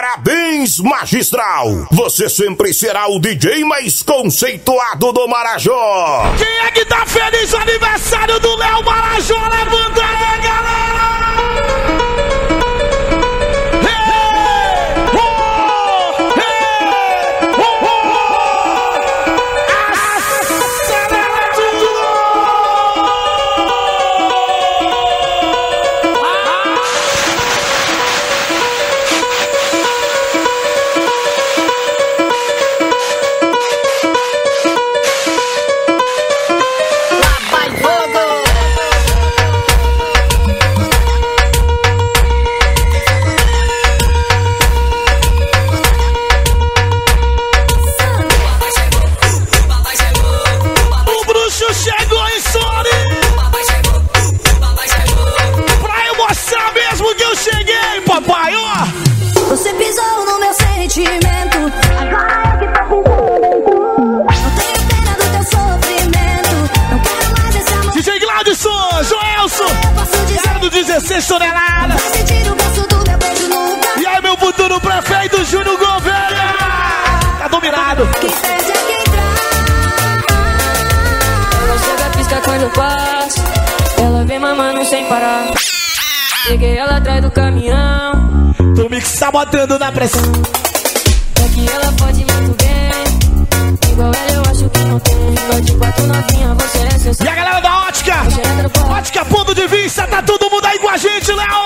Parabéns, magistral! Você sempre será o DJ mais conceituado do Marajó! Quem é que tá feliz aniversário do Léo Marajó? Levanta aí, galera! quebrado. Quem perde é quem traz. Ela chega a pista quando eu passo. Ela vem mamando sem parar. Peguei ela atrás do caminhão. Tô me sabotando na pressão. É que ela pode muito bem. Igual ela eu acho que não tem. Igual tipo, de quatro novinha, você é seu. E a galera da Ótica! É Ótica Ponto de Vista, tá todo mundo aí com a gente, Léo!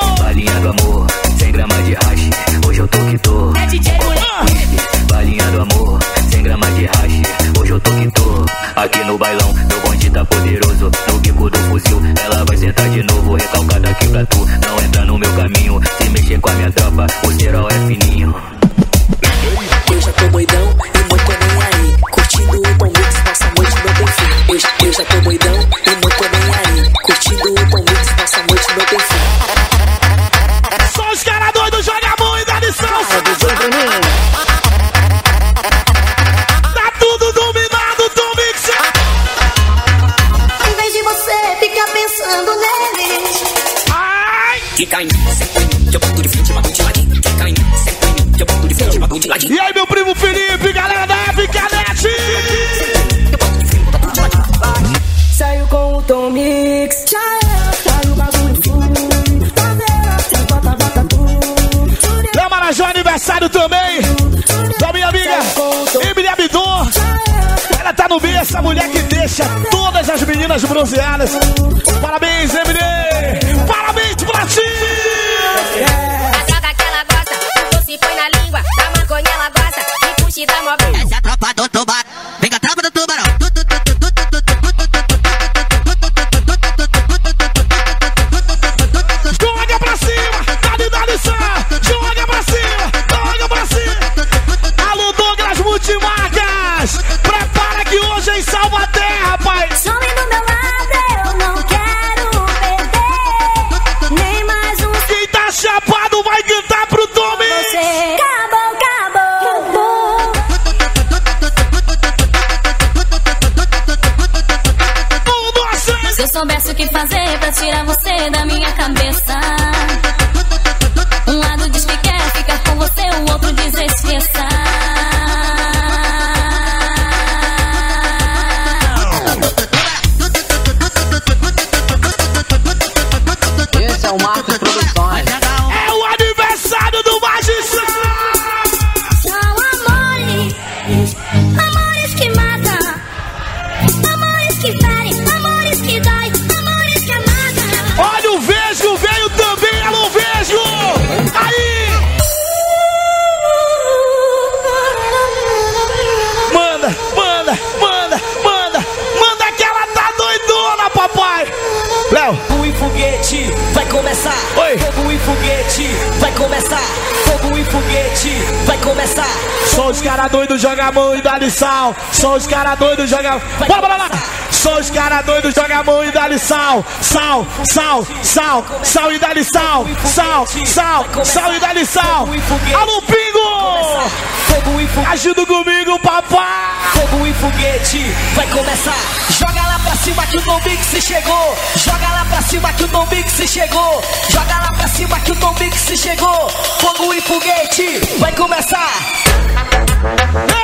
foguete vai começar. Só os cara doido joga a mão e dá sal. Só os cara doido joga. Bora lá. Só os cara doido joga a mão e dá sal. Sal, sal, sal, sal e dá sal. Sal, sal, sal e dá sal. Alô, pingo! E foguete. Ajuda comigo, papai. Fogo e foguete vai começar. Joga lá pra cima que o Tom Mix chegou. Joga lá pra cima que o Tom Mix chegou. Joga lá pra cima que o Tom Mix chegou. Fogo e foguete vai começar. Pega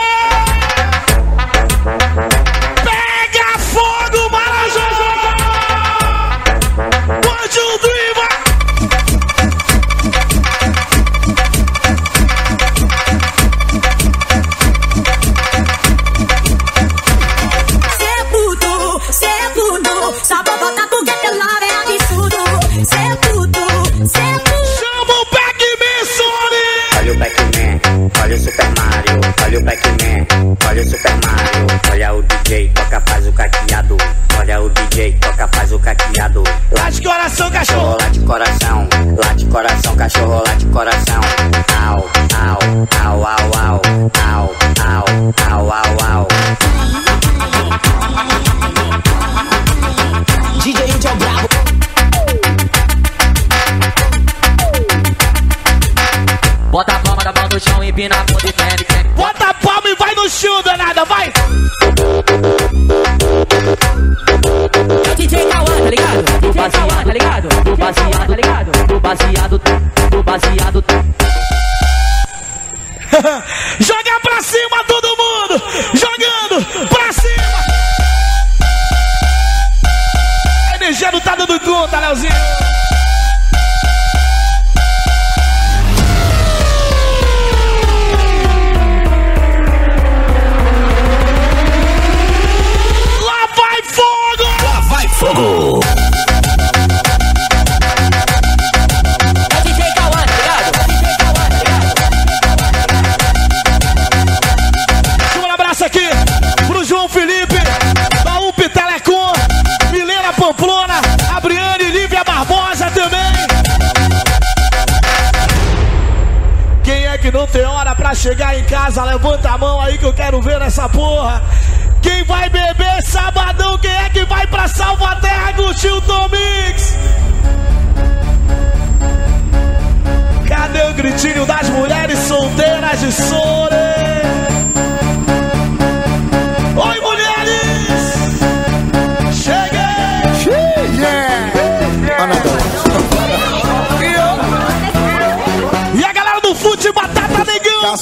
Brasil!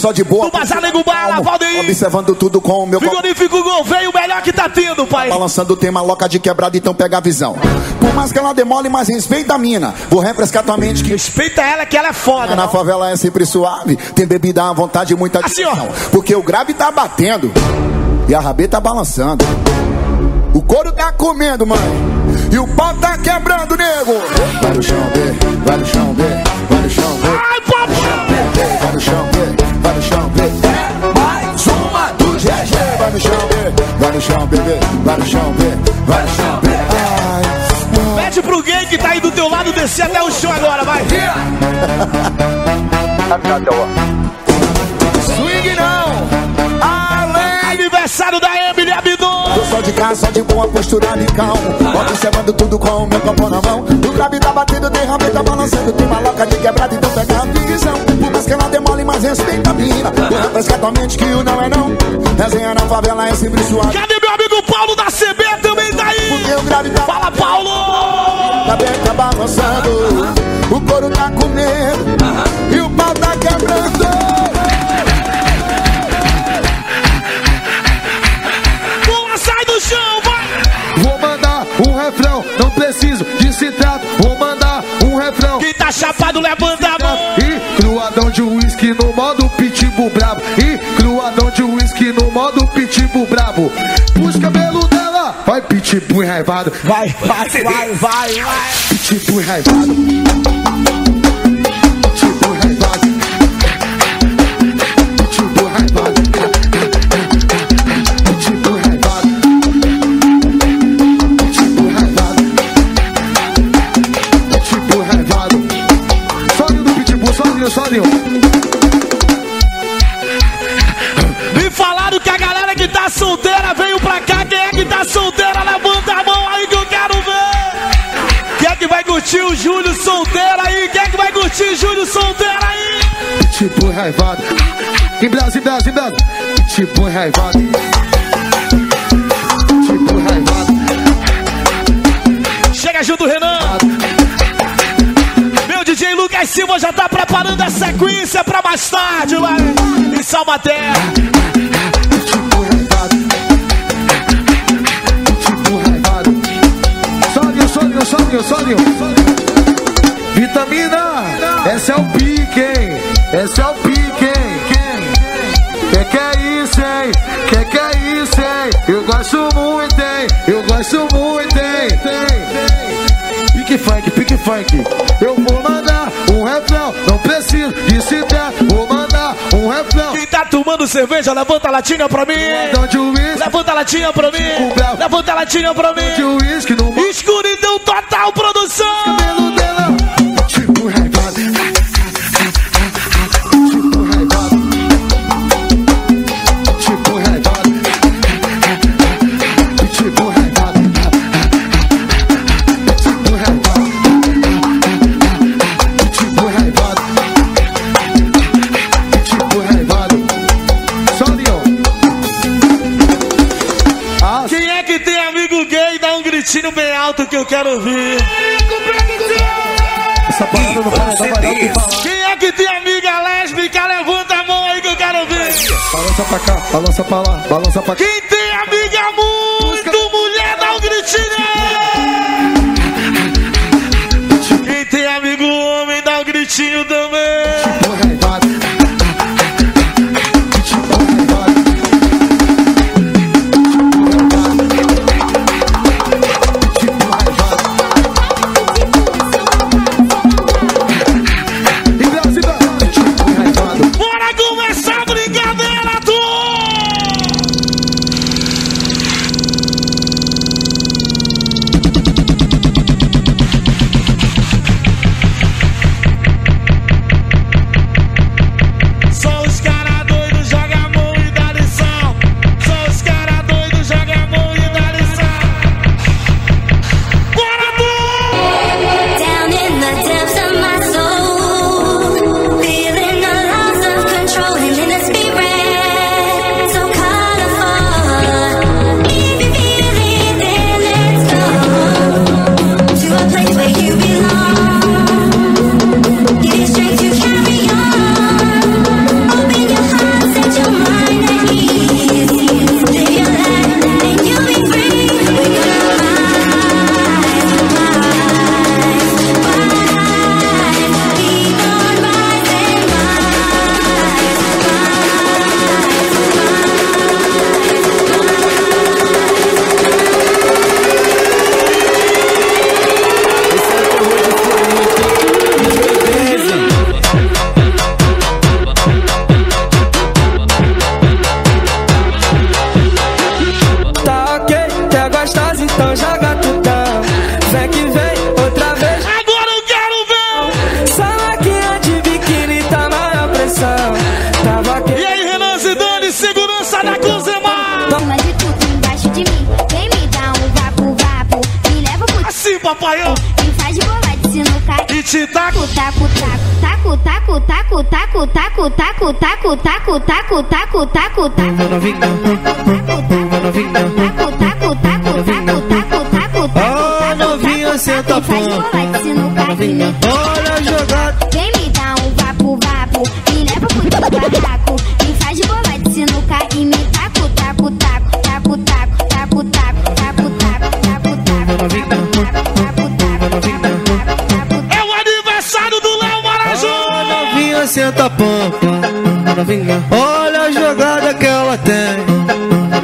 Só de boa. Do Bala, Valdeir! Observando tudo com o meu. Frigorífico Gouveia, o melhor que tá tendo, pai! Balançando o tema loca de quebrada, então pega a visão. Por mais que ela demole, mas respeita a mina. Vou refrescar tua mente que Respeita ela que ela é foda! na favela é sempre suave. Tem bebida à vontade e muita Assim, ó. Porque o grave tá batendo e a rabeta tá balançando. O couro tá comendo, mãe. E o pau tá quebrando, nego. Vai no chão, bê. Vai no chão, bê. No chão, bebê. Vai no chão, bê. Vai no chão, bê. Ai, Pede pro gay que tá aí do teu lado descer até o chão agora, vai! swing não. Além. Aniversário da Emily Abidon! Tô só de casa, só de boa postura e calmo. Observando tudo com o meu copo na mão. O grave tá batendo, tem rabeta balançando. Tem maloca de quebrada, então pega a visão. Por mais que ela demole, mas respeita a mina. Vou refrescar tua mente que o não é não. Resenha na favela é sempre suave. Cadê meu amigo Paulo da CB também tá aí? Porque o grave tá Fala, Paulo! Rabeta balançando. O couro tá comendo. E o pau tá quebrando. Tá chapado, levanta a mão! E cruadão de uísque no modo pitbull brabo. E cruadão de uísque no modo pitbull brabo. Puxa cabelo dela, vai pitbull enraivado. Vai, vai, vai, vai, vai! Pitbull enraivado. Pitbull enraivado. Em Brasil, Brasil, Brasil. Pitbull enraivado. Tipo raivado. Chega junto, Renan. Meu DJ Lucas Silva já tá preparando a sequência pra mais tarde lá em Salmaterra. Tipo raivado. Tipo raivado. Solinho, solinho, solinho, solinho. Vitamina, esse é o pique, hein? Esse é o pique, hein? Que que é isso, hein? Que que é isso, hein? Eu gosto muito, hein? Eu gosto muito, hein? Pique funk, pique funk. Eu vou mandar um refrão, não preciso de citar. Vou mandar um refrão. Quem tá tomando cerveja, levanta a latinha pra mim. Levanta a latinha pra mim. Levanta a latinha pra mim. Escuridão total, produção. Quero ouvir. essa parada não vai dar, vai dar o que falar. Quem é que tem amiga lésbica? Levanta a mão aí que eu quero ouvir. Balança pra cá, balança pra lá, balança pra cá. Quem tem amiga muito mulher, dá um gritinho. Quem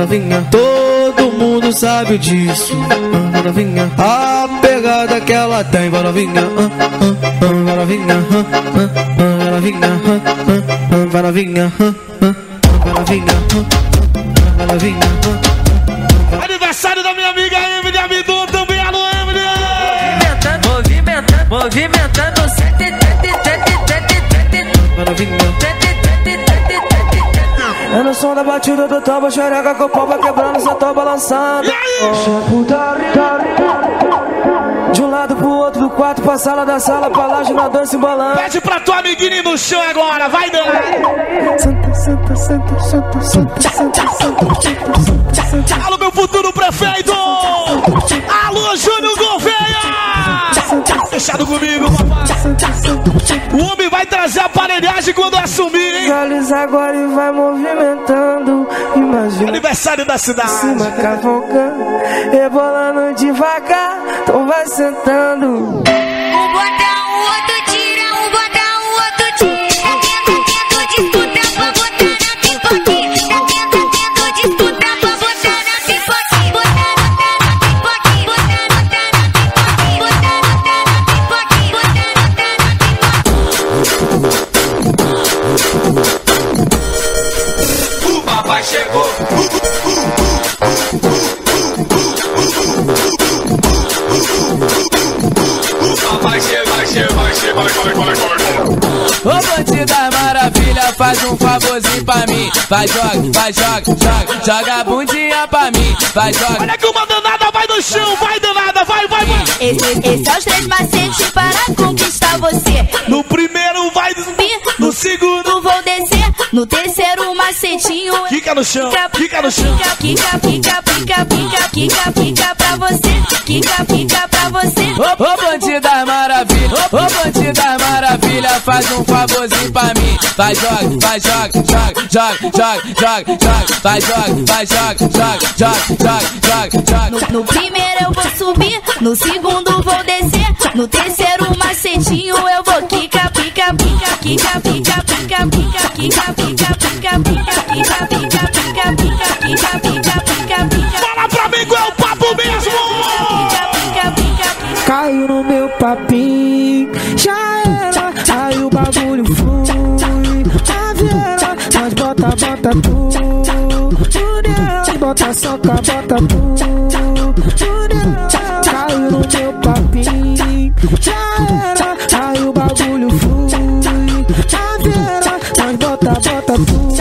novinha. Todo mundo sabe disso, novinha. A pegada que ela tem, novinha. Novinha, novinha, novinha, novinha, novinha. Aniversário da batida do toba, xereca com palma quebrando, cê é tá balançando. De um lado pro outro, do quarto pra sala, da sala pra lá, na dança embalando. Pede pra tua amiguinha no chão agora, vai dando. santa, santa, santa, santa, santa, santa, santa, santa, santa, santa, santa, santa, santa, santa, santa, fechado comigo. O homem vai trazer a aparelhagem quando assumir, hein? Os olhos agora e vai movimentando. Imagina. Aniversário da cidade. Cima cavalcando, rebolando devagar. Então vai sentando. Faz um favorzinho pra mim. Vai, joga, vai, joga, joga, joga a bundinha pra mim. Vai, joga. Olha que uma danada vai no chão, vai danada, vai, vai, vai. Esse, esse é os três macetes para conquistar você. No primeiro vai subir, no segundo vou descer, no terceiro macetinho. Fica no chão, fica no chão. Fica, fica, fica, fica, fica, fica, fica pra você. Fica, fica pra você. Ô, ô bandida maravilha, ô bandida maravilha, faz um favorzinho pra mim. Vai, joga, vai, joga, joga, joga, joga, joga, joga. Vai, joga, vai, joga, joga, joga, joga, joga, joga. No primeiro eu vou subir, no segundo vou descer, no terceiro macetinho eu vou quica, pica, pica, pica, pica, pica, pica, pica, pica, quica, pica, pica, pica, quica, pica, pica, pica. Fala pra mim qual é o papo mesmo! Caiu no meu papinho, já era. Aí o bagulho flui. A vieira, nós bota, bota tudo. Tudo bota soca, bota. Tudo caiu no meu papinho, já era. Aí o bagulho bota, bota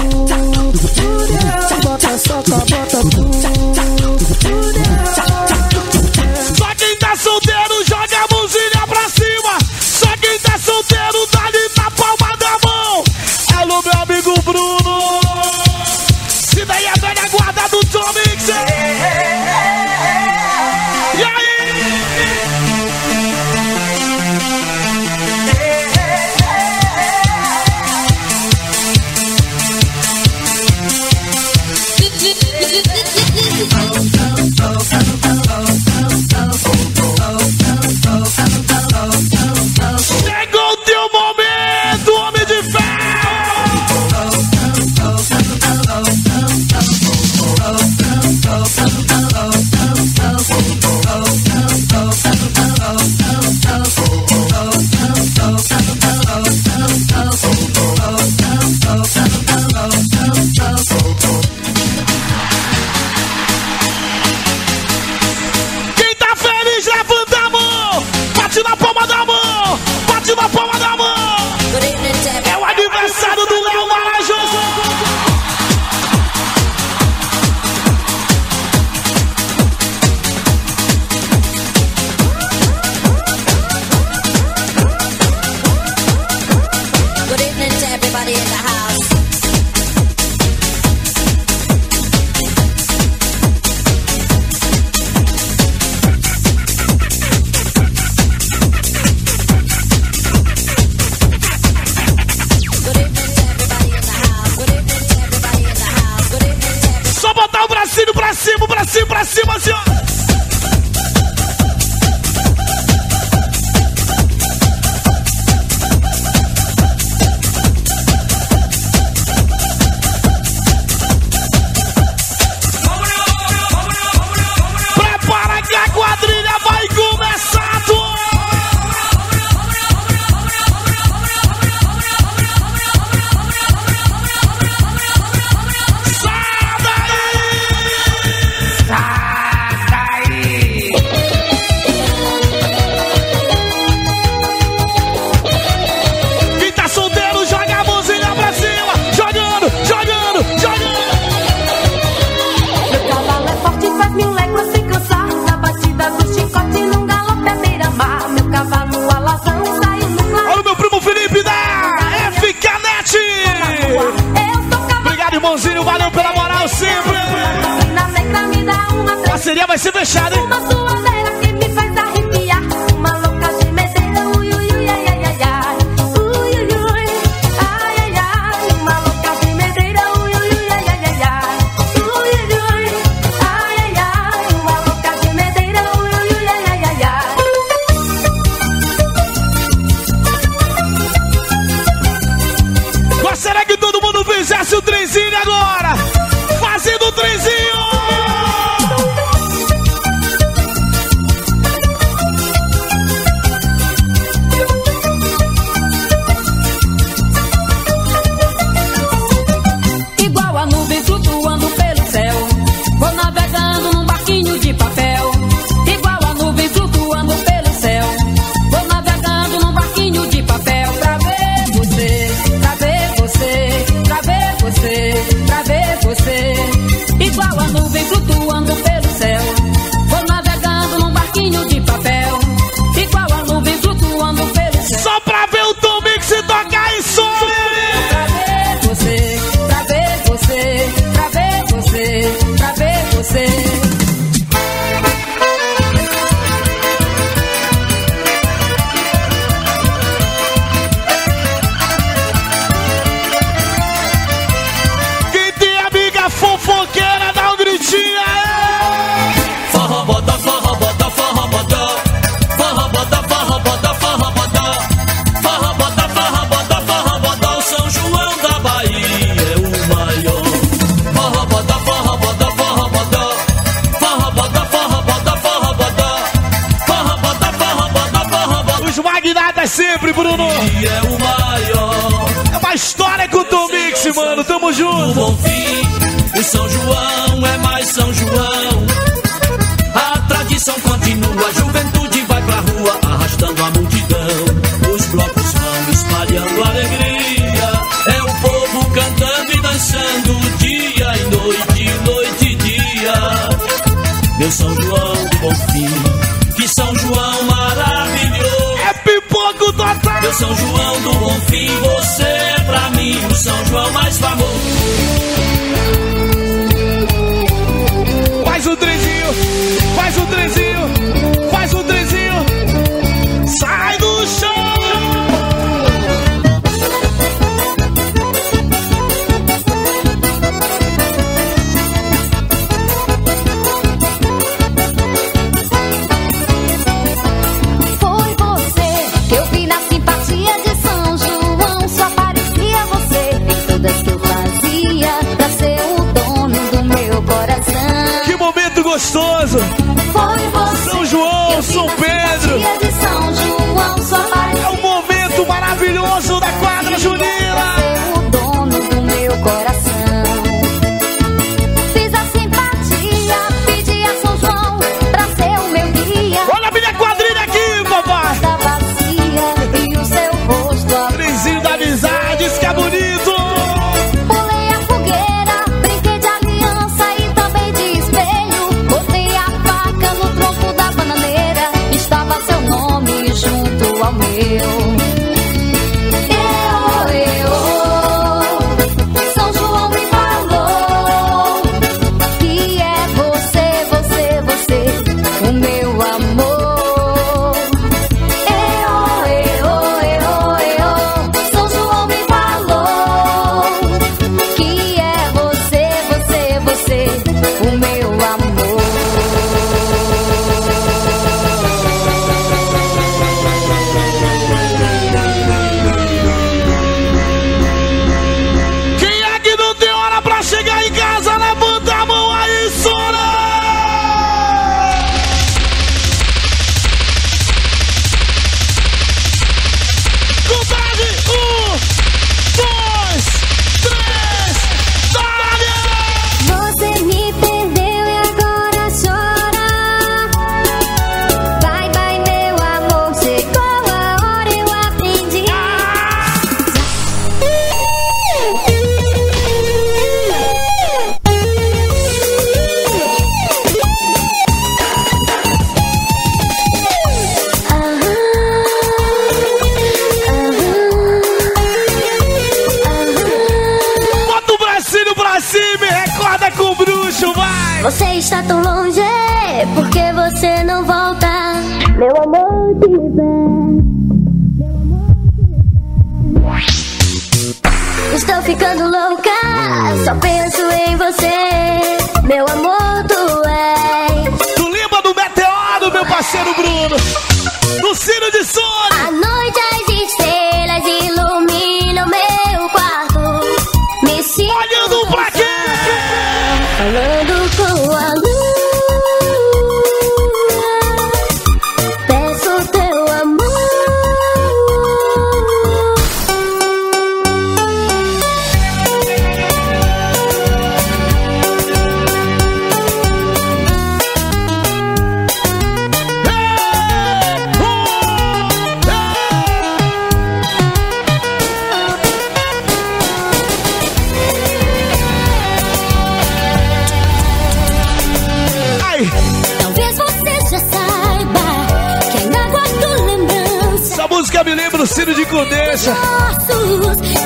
cabeça.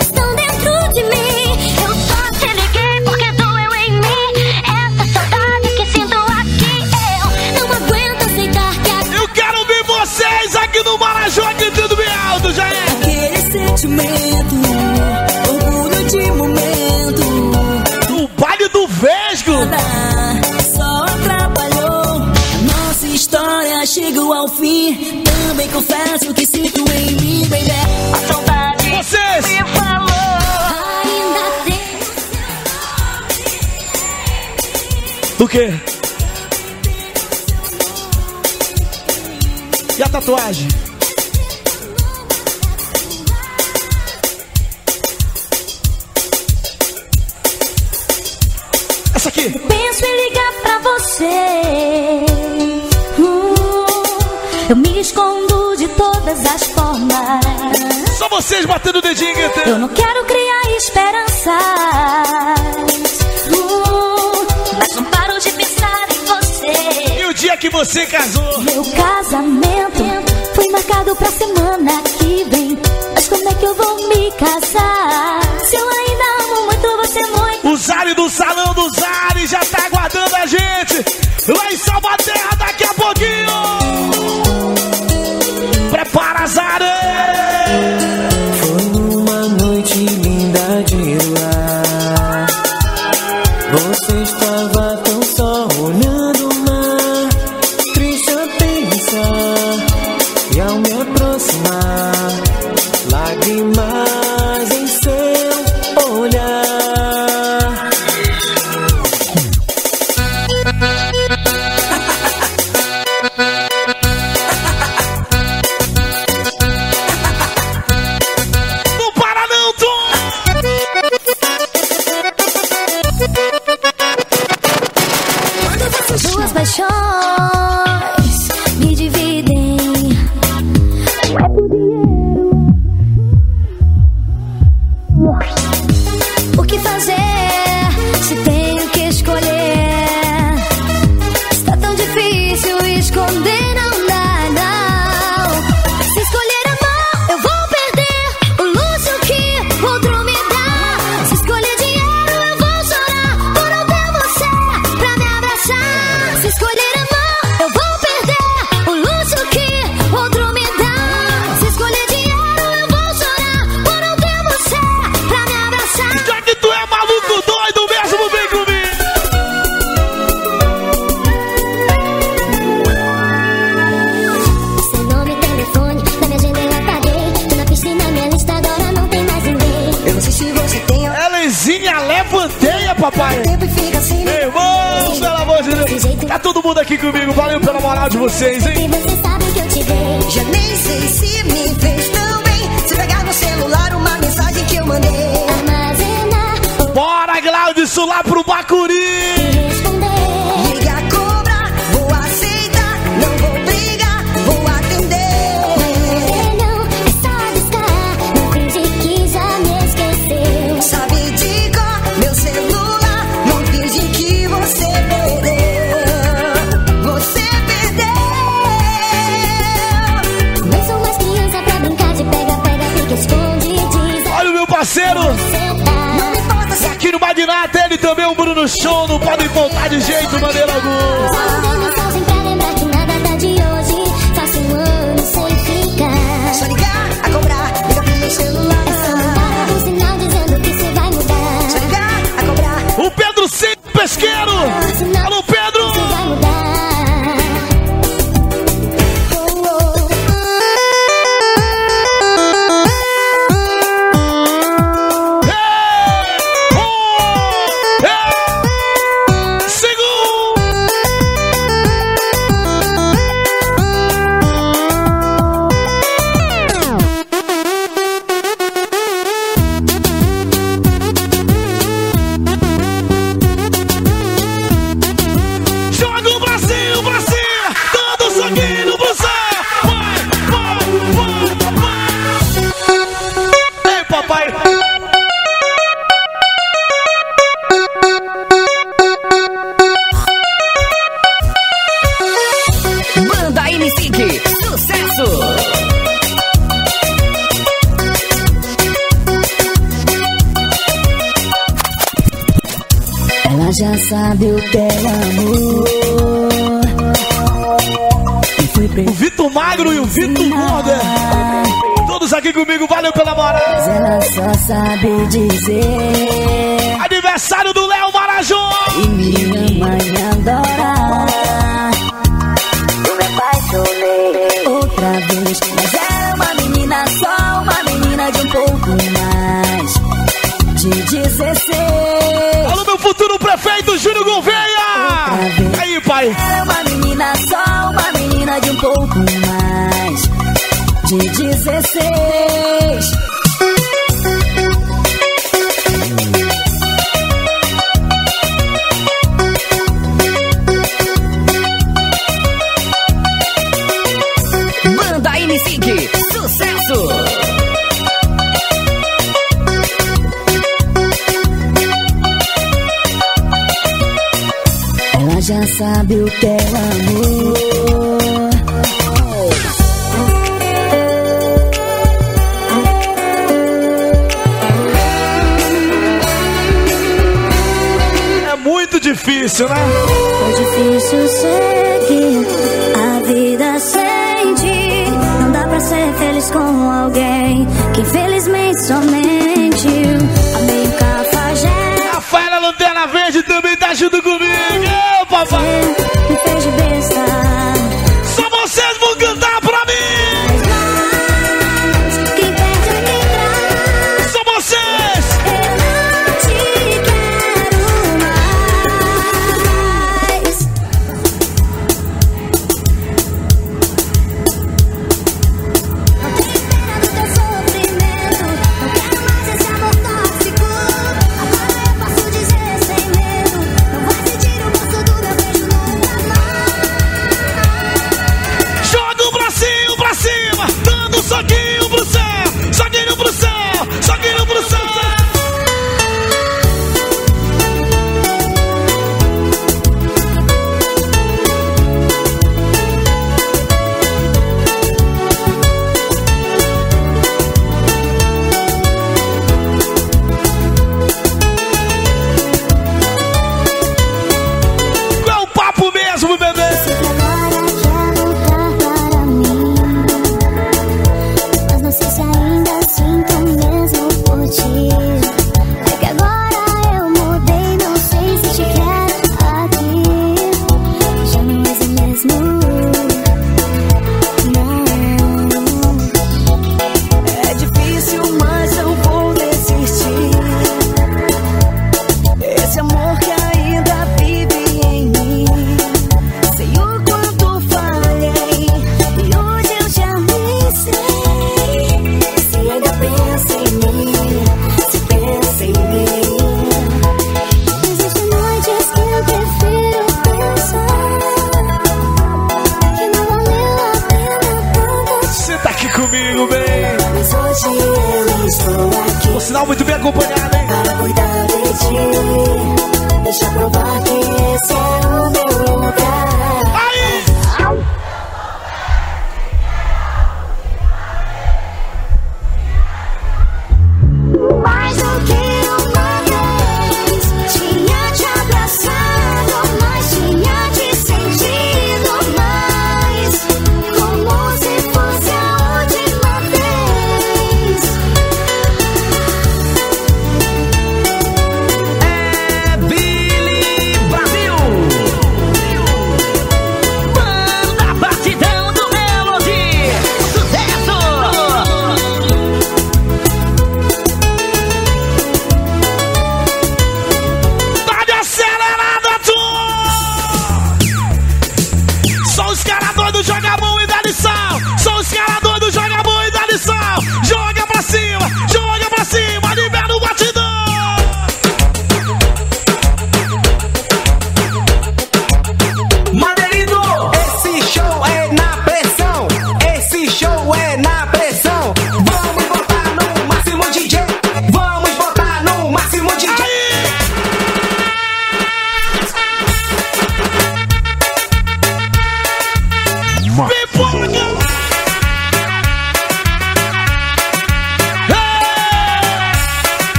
Estão dentro de mim. Eu só te liguei porque doeu em mim. Essa saudade que sinto aqui. Eu não aguento aceitar que. Eu quero ver vocês aqui no Marajó gritando bem alto, já. Aquele sentimento, orgulho de momento. Baile do Vesgo. Só atrapalhou. Nossa história chegou ao fim. Também confesso O quê? E a tatuagem? Essa aqui. Eu penso em ligar pra você. Uh, eu me escondo de todas as formas. Só vocês batendo o dedinho. Eu não quero criar esperanças. que você casou? Meu casamento foi marcado pra semana que vem. Mas como é que eu vou me casar? Se eu ainda amo muito você muito. O Zari do Salão do Ares já tá aguardando a gente. Lá em Salvaterra daqui a pouquinho.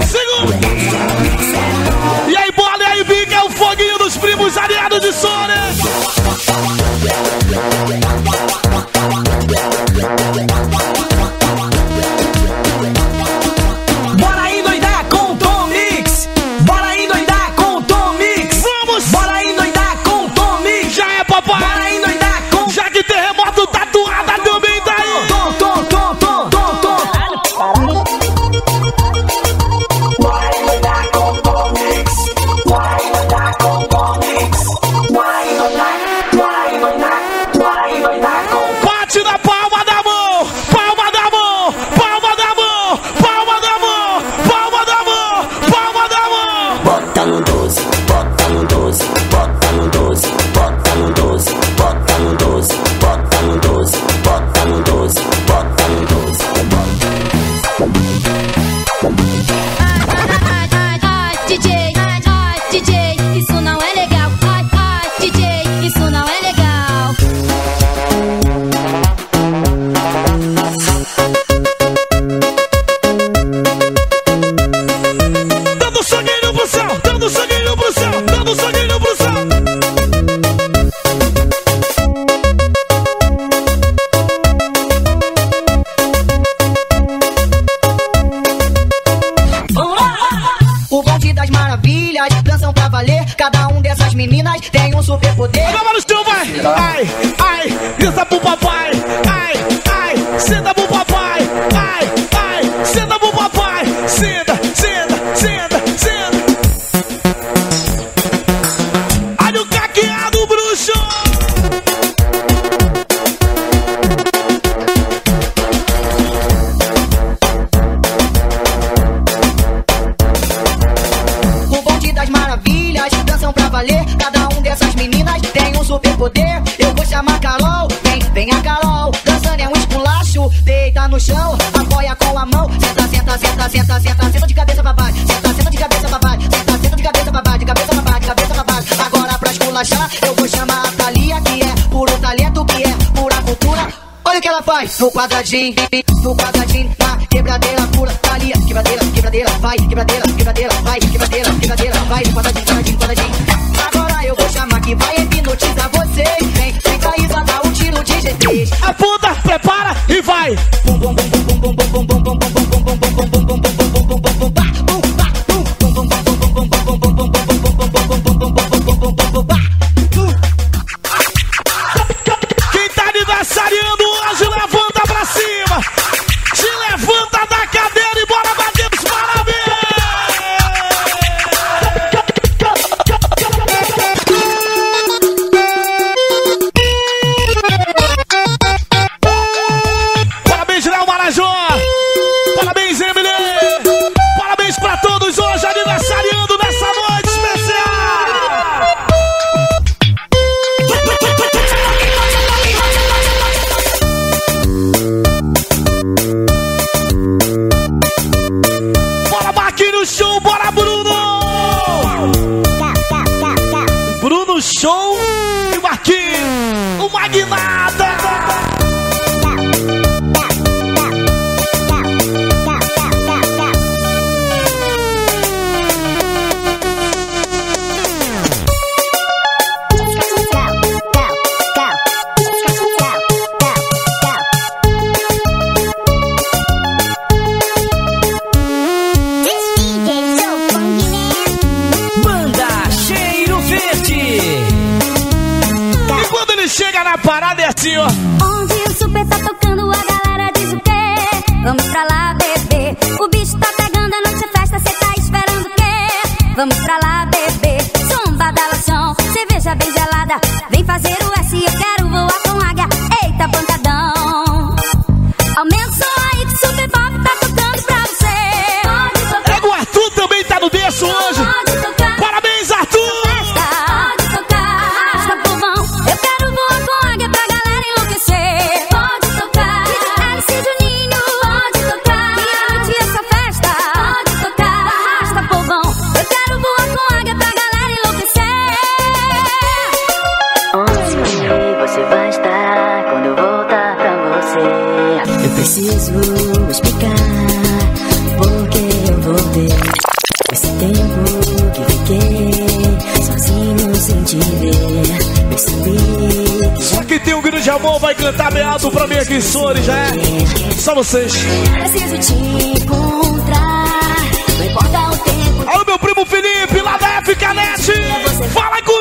Seguro. super poder. Eu vou chamar Carol, vem, vem a Carol. Dançando é um esculacho, deita no chão, apoia com a mão. Senta, senta, senta, senta, senta, senta de cabeça pra baixo. Senta, senta de cabeça pra baixo. Senta, senta de cabeça pra baixo, de cabeça pra baixo, de cabeça pra baixo. Agora pra esculachar, eu vou chamar a Thalia, que é puro talento, que é pura cultura. Olha o que ela faz No quadradinho, no quadradinho Na quebradeira pura, Thalia, Quebradeira, quebradeira, vai Quebradeira, quebradeira, vai Quebradeira, quebradeira, vai No quadradinho, quadradinho, quadradinho Isaga, um tiro de G3. A Aponta, prepara e vai. Bum, bum, bum, parada é assim, ó. Onde o super tá tocando, a galera diz o quê? Vamos pra lá, bebê. O bicho tá pegando, a noite é festa, cê tá esperando o quê? Vamos pra lá, bebê. Zomba da loção, cerveja bem gelada. tá bem alto pra mim aqui, Sori, já é. Só vocês. Preciso te encontrar. Não importa o tempo. Olha o meu primo Felipe, lá da FKNet. Fala com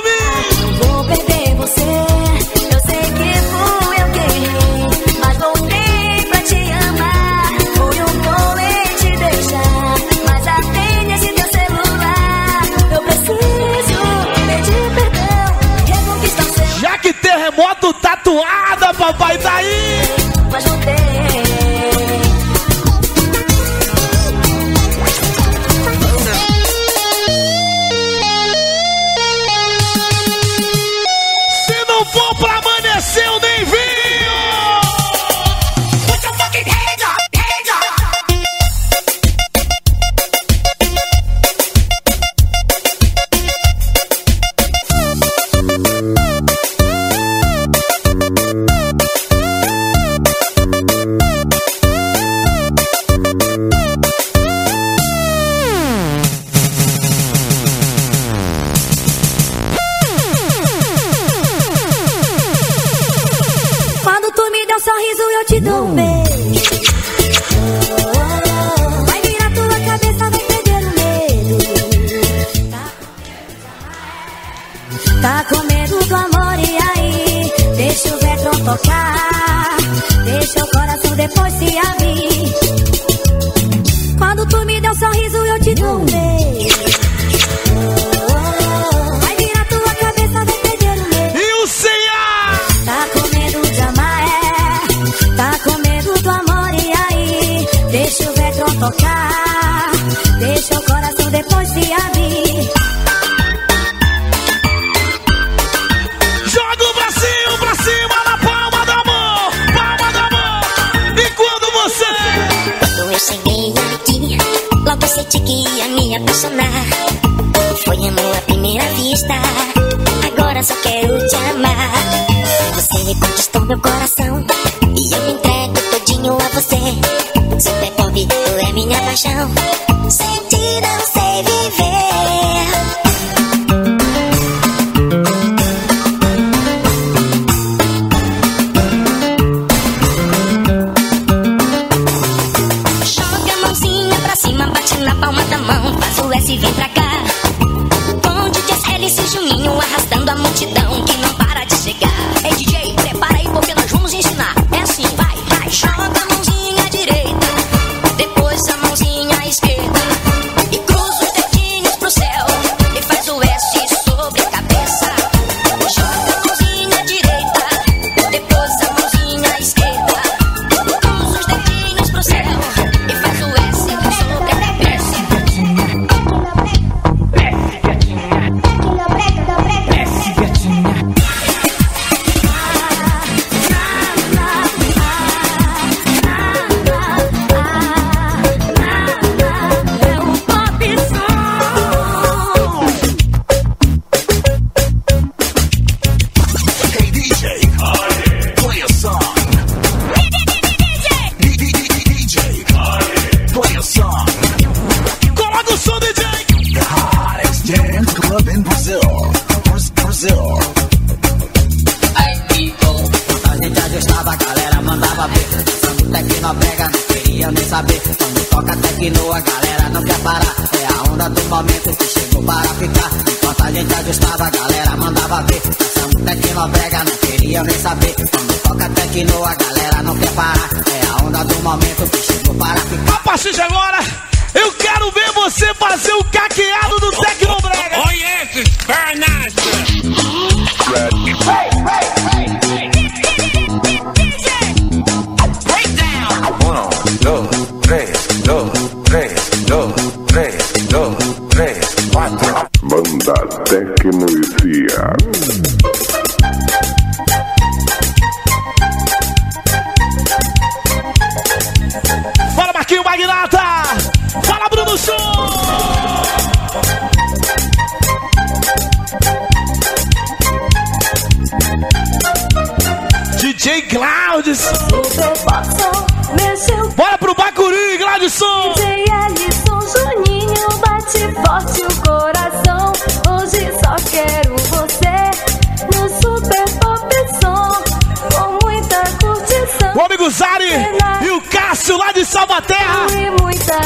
de Salvaterra.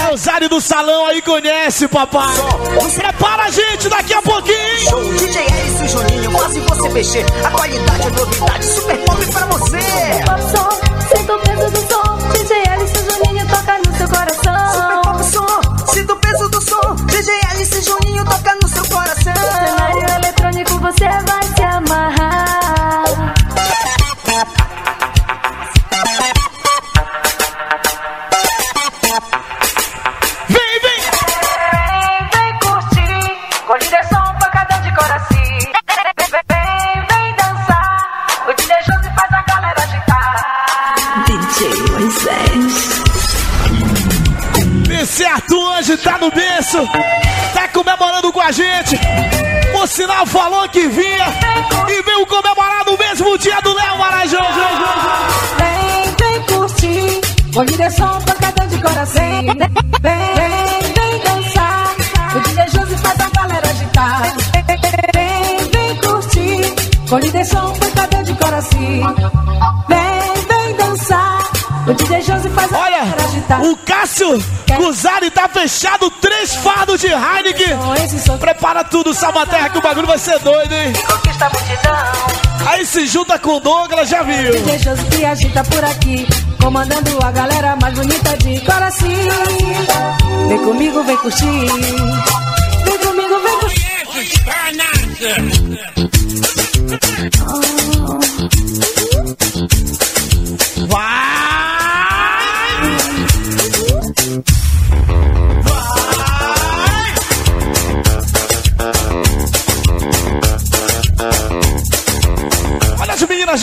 É o Zari do salão aí, conhece, papai. Prepara a gente daqui a pouquinho. Show, DJ Alice e Juninho, fazem você mexer. A qualidade é novidade, super pop pra você. Pop som, sinto o peso do som. DJ Alice e Juninho toca no seu coração. Super pop som, sinto o peso do som. DJ Alice e Juninho toca no seu coração. Falou que vinha e veio comemorar no mesmo dia do Léo Marajó. Vem, vem curtir, com Linderson pancadão de coração. Vem, vem, vem dançar, o DJ Josi faz a galera agitar. Vem, vem curtir, com Linderson pancadão de coração. Vem, vem dançar, o DJ Josi faz a galera agitar. O Cássio Cusari tá fechado, três fardos de Heineken. Prepara tudo, Salvaterra, que o bagulho vai ser doido, hein? A. Aí se junta com o Douglas, já viu? Josi que agita por aqui, comandando a galera mais bonita de coração. Vem comigo, vem curtir. Vem comigo, vem curtir.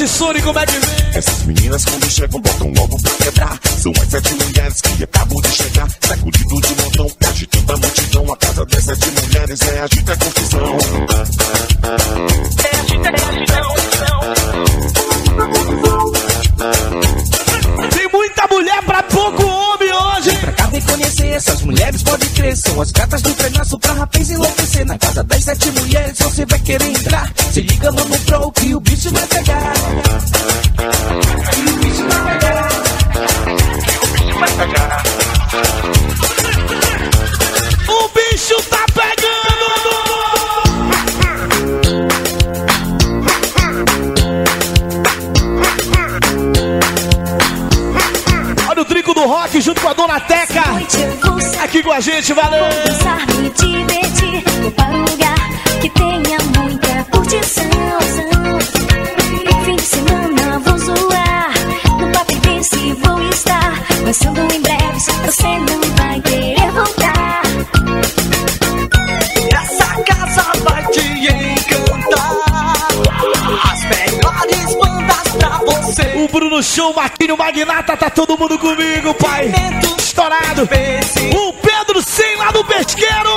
Sony, como é que vem? Essas meninas quando chegam botam logo pra quebrar. São as sete mulheres que acabam de chegar. Sacudido de montão, agitando a multidão. A cada das sete mulheres é agita a confusão a gente, valeu! Vou dançar, me divertir, vou para um lugar que tenha muita curtição. No fim de semana vou zoar, no papo e vou estar. Dançando em breve, você não vai querer voltar. Essa casa vai te encantar. As melhores bandas pra você. O Bruno Show, Marquinho Magnata, tá todo mundo comigo, pai. Estourado. Um sem lá no pesqueiro.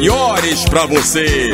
Melhores pra você.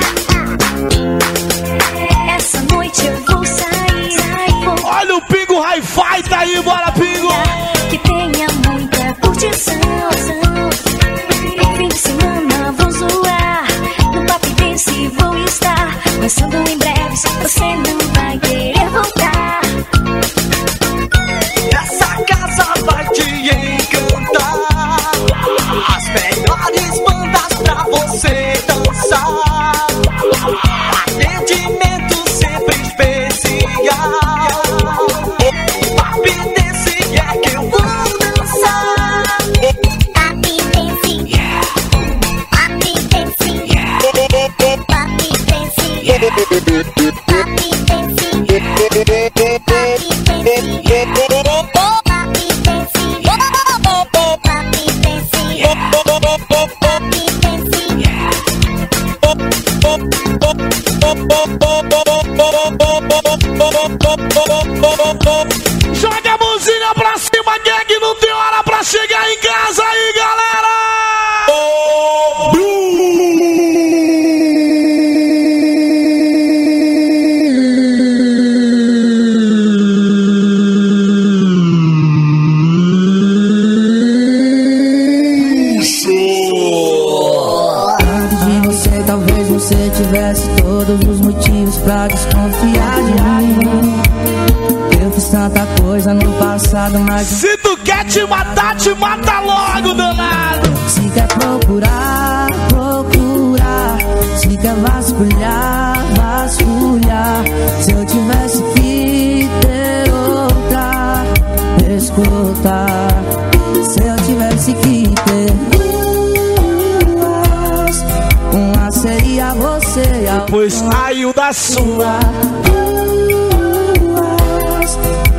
Sua.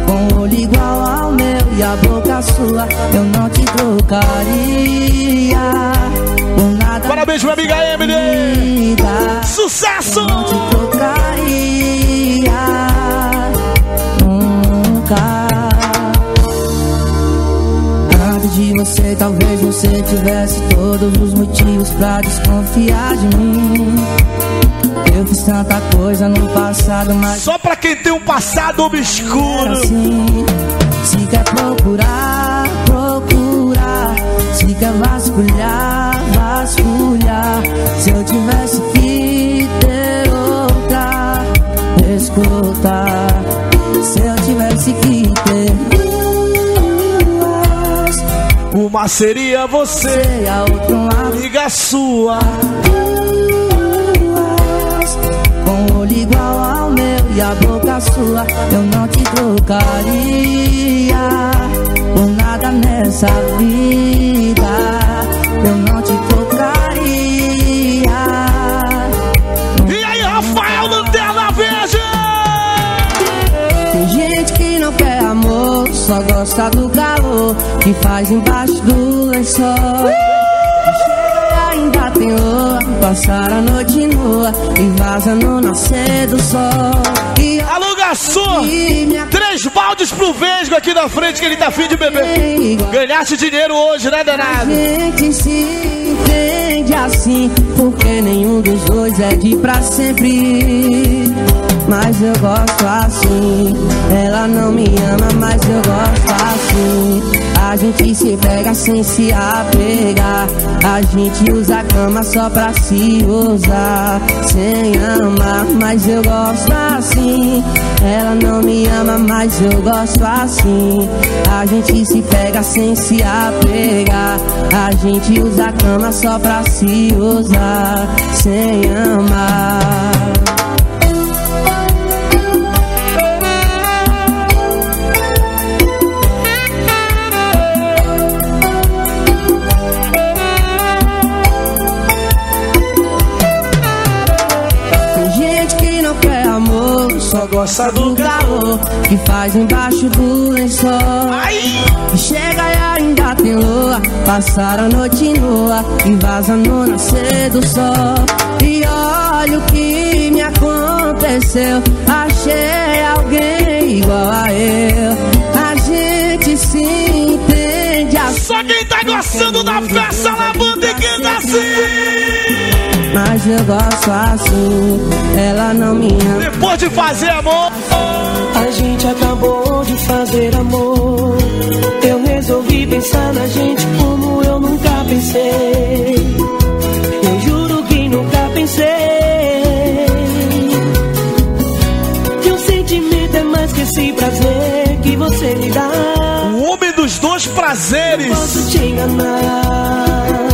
com olho igual ao meu e a boca sua, eu não te trocaria por nada. Parabéns, minha amiga Emily. Sucesso! Eu não te trocaria nunca. Antes de você, talvez você tivesse todos os motivos pra desconfiar de mim. Eu fiz tanta coisa no passado, mas Só pra quem tem um passado obscuro. assim. Se quer procurar, procurar. Se quer vasculhar, vasculhar. Se eu tivesse que ter outra, escutar. Se eu tivesse que ter duas, Uma seria você, você e a outra uma amiga sua. Com o olho igual ao meu e a boca sua, eu não te trocaria por nada nessa vida. Eu não te trocaria. E aí, Rafael Nutella Verde! Tem gente que não quer amor, só gosta do calor que faz embaixo do lençol. Lua, passar a noite nua e vaza no nascer do sol. E Alô, garçom! Três baldes pro Vesgo aqui na frente que ele tá afim de beber. Ganhaste dinheiro hoje, né, a danado? gente se entende assim, porque nenhum dos dois é de pra sempre. Mas eu gosto assim, ela não me ama, mas eu gosto assim. A gente se pega sem se apegar. A gente usa a cama só pra se usar, sem amar, mas eu gosto assim. Ela não me ama, mas eu gosto assim. A gente se pega sem se apegar. A gente usa a cama só pra se usar, sem amar. Gosta do calor que faz embaixo do lençol. E chega e ainda tem lua, passar a noite nua e vaza no nascer do sol. E olha o que me aconteceu, achei alguém igual a eu. A gente se entende assim. Só quem tá gostando da festa, levanta e canta assim! Mas eu gosto assim, ela não me ama. Depois de fazer amor, A gente acabou de fazer amor. Eu resolvi pensar na gente como eu nunca pensei. Eu juro que nunca pensei. Que o sentimento é mais que esse prazer que você me dá. o homem dos dois prazeres. Posso te enganar.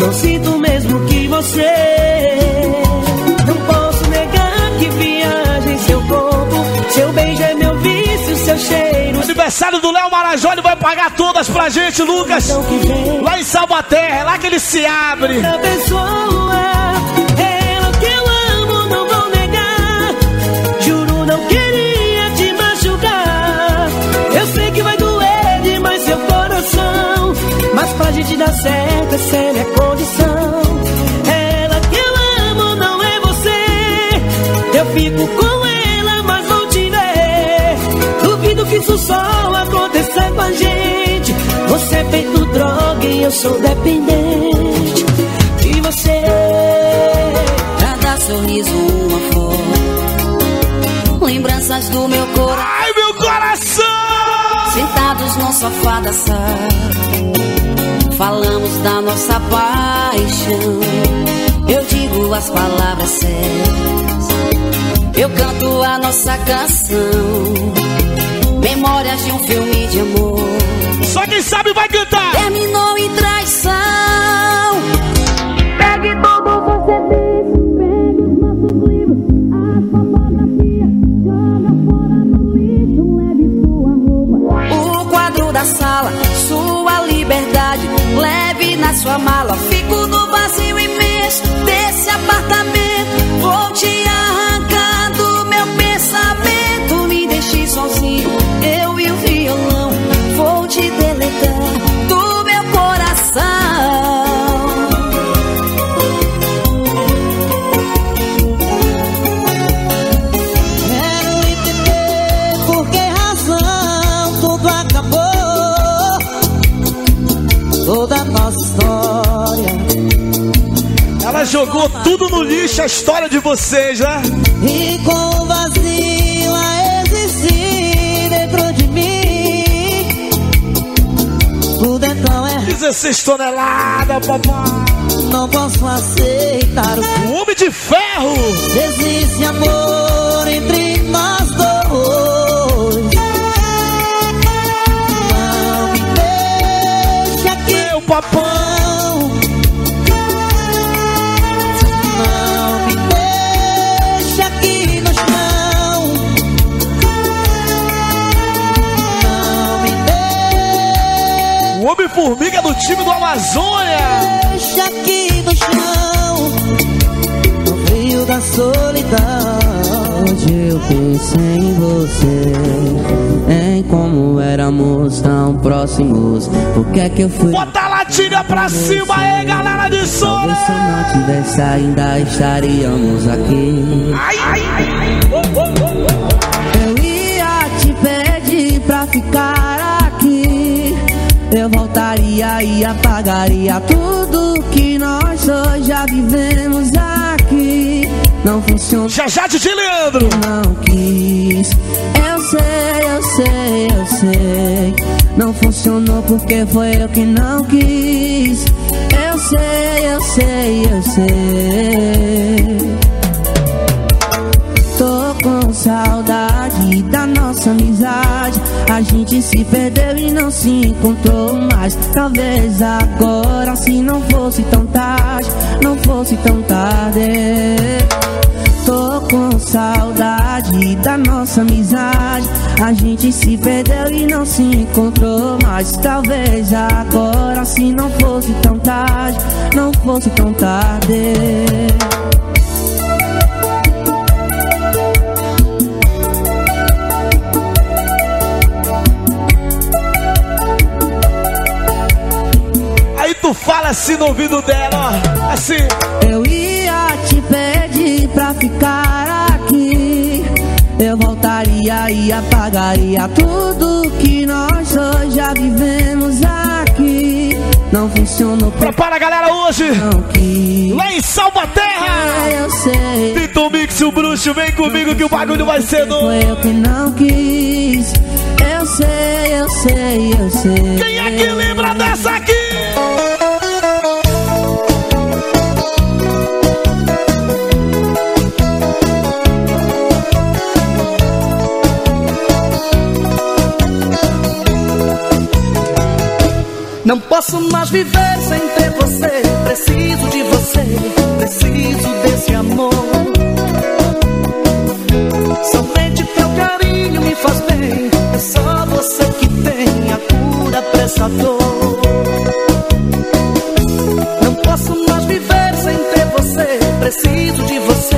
Não sinto mesmo que você. Aniversário do Léo Marajó, ele vai pagar todas pra gente, Lucas. Lá em Salvaterra, é lá que ele se abre. Outra pessoa, ela que eu amo, não vou negar. Juro, não queria te machucar. Eu sei que vai doer demais seu coração. Mas pra gente dar certo, essa é minha condição. Ela que eu amo, não é você. Eu fico com Duvido que isso só aconteça com a gente. Você é feito droga e eu sou dependente de você. Cada sorriso uma flor Lembranças do meu coração Ai, meu coração! Sentados no sofá da sala Falamos da nossa paixão Eu digo tuas palavras certas. Eu canto a nossa canção. Memórias de um filme de amor. Só quem sabe vai cantar. Terminou em traição. Pegue todos os CDs, pegue os nossos livros, as fotografias, joga fora no lixo, leve sua roupa. O quadro da sala, sua liberdade, leve na sua mala. Fico no vazio imenso desse apartamento. Vou te arrancar jogou tudo no lixo a história de vocês, né? E com o vazio a existir dentro de mim. Tudo é 16 toneladas, papai. Não posso aceitar o Um homem de ferro. Existe amor Homem-Formiga do time do Amazônia. deixe aqui no chão. No frio da solidão. Hoje eu penso em você, em como éramos tão próximos. Por que é que eu fui? Bota a latinha pra cima aí, galera de som. Talvez se eu não tivesse ainda estaríamos aqui. Eu ia te pedir pra ficar voltaria e apagaria tudo que nós dois já vivemos aqui. Não funcionou. Já já, Didi Leandro. Não quis. Eu sei, eu sei, eu sei. Não funcionou porque foi eu que não quis. Eu sei, eu sei, eu sei. Tô com saudade da nossa amizade. A gente se perdeu e não se encontrou mais. Talvez agora, se não fosse tão tarde, não fosse tão tarde. Tô com saudade da nossa amizade. A gente se perdeu e não se encontrou mais. Talvez agora, se não fosse tão tarde, não fosse tão tarde. Fala assim no ouvido dela, ó. Assim. Eu ia te pedir pra ficar aqui. Eu voltaria e apagaria tudo que nós dois já vivemos aqui. Não funcionou Prepara a galera hoje. Lá em Salvaterra. Eu sei. Vitor Mix, o bruxo, vem comigo que o bagulho vai ser doido. Foi eu que não quis. Eu sei, eu sei, eu sei. Quem é que lembra dessa aqui? Não posso mais viver sem ter você. Preciso de você, preciso desse amor. Somente teu carinho me faz bem. É só você que tem a cura pra essa dor. Não posso mais viver sem ter você. Preciso de você,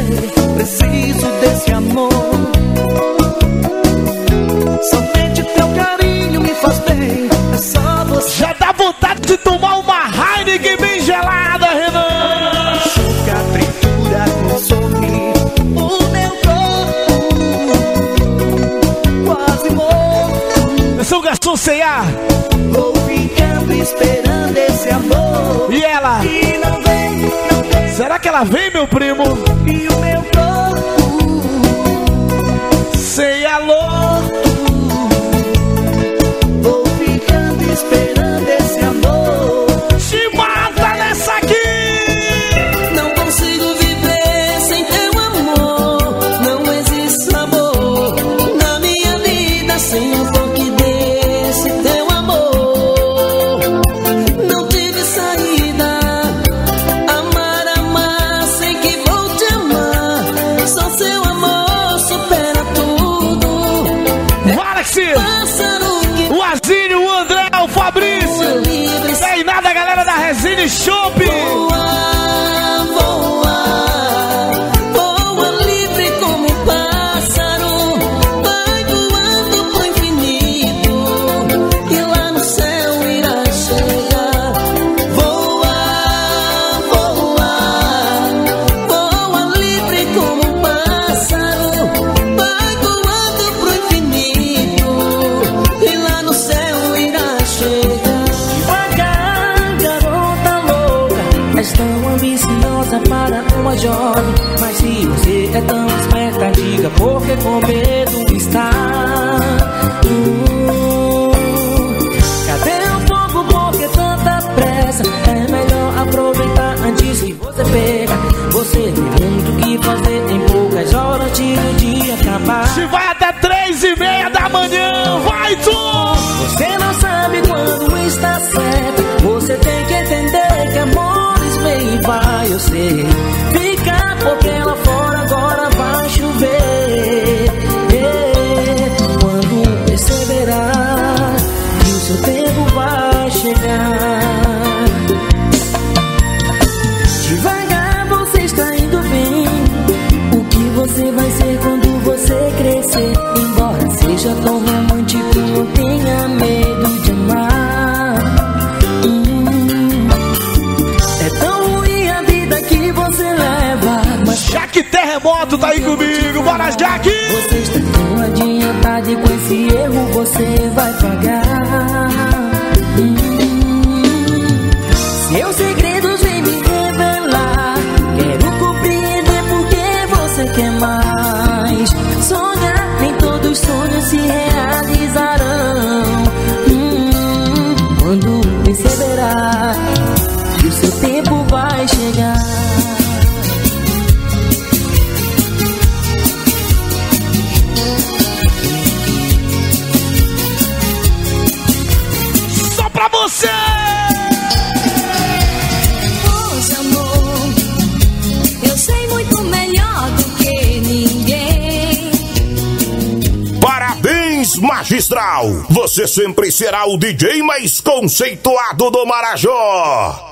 preciso desse amor. Garçom C&A. Vou ficando esperando esse amor. E ela? E não vem, não vem. Será que ela vem, meu primo? E o meu corpo. Para uma jovem. Mas se você é tão esperta, diga porque com medo está. Hum, cadê o fogo? Porque tanta pressa? É melhor aproveitar antes que você pega. Você tem muito o que fazer em poucas horas antes do dia acabar. Se vai até três e meia da manhã, vai tu! Você não sabe quando está certo. Você tem que entender que e vai. Eu sei. Fica porque lá fora agora vai chover. Quando perceberá que o seu tempo vai chegar. Devagar você está indo bem. O que você vai ser quando você crescer? Embora seja tão Terremoto tá aí comigo, bora Jaque! você está tão adiantado e com esse erro você vai pagar. Seus segredos vêm me revelar. Quero compreender por que você quer mais. Magistral! Você sempre será o DJ mais conceituado do Marajó.